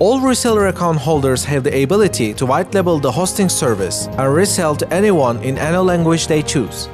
All reseller account holders have the ability to white label the hosting service and resell to anyone in any language they choose.